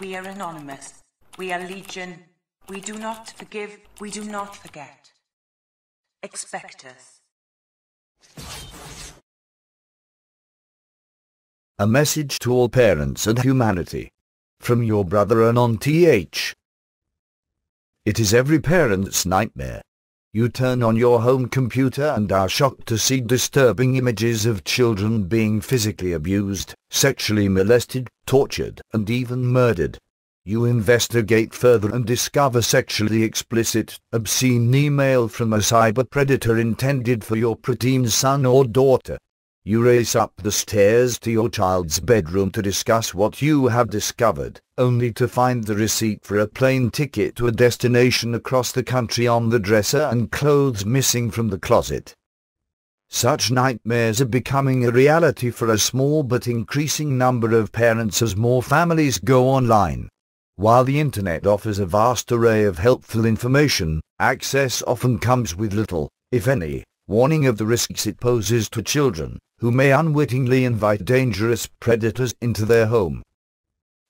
We are anonymous. We are legion. We do not forgive. We do not forget. Expect us. A message to all parents and humanity. From your brother Anon TH. It is every parent's nightmare. You turn on your home computer and are shocked to see disturbing images of children being physically abused, sexually molested, tortured, and even murdered. You investigate further and discover sexually explicit, obscene email from a cyber predator intended for your preteen son or daughter. You race up the stairs to your child's bedroom to discuss what you have discovered, only to find the receipt for a plane ticket to a destination across the country on the dresser and clothes missing from the closet. Such nightmares are becoming a reality for a small but increasing number of parents as more families go online. While the internet offers a vast array of helpful information, access often comes with little, if any, warning of the risks it poses to children who may unwittingly invite dangerous predators into their home.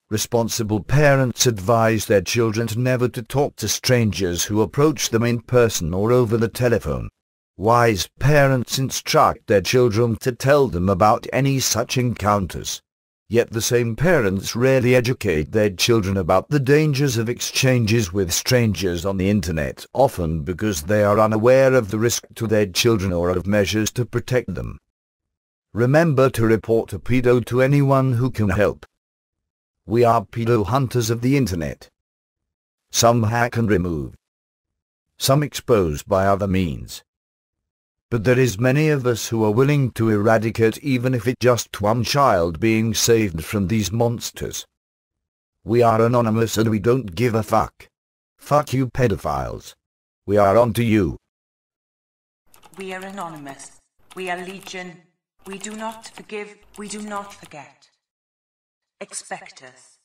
Responsible parents advise their children to never to talk to strangers who approach them in person or over the telephone. Wise parents instruct their children to tell them about any such encounters. Yet the same parents rarely educate their children about the dangers of exchanges with strangers on the internet, often because they are unaware of the risk to their children or of measures to protect them. Remember to report a pedo to anyone who can help. We are pedo hunters of the internet. Some hack and remove. Some expose by other means. But there is many of us who are willing to eradicate even if it just one child being saved from these monsters. We are anonymous and we don't give a fuck. Fuck you pedophiles. We are on to you. We are anonymous. We are legion. We do not forgive, we do not forget. Expect us.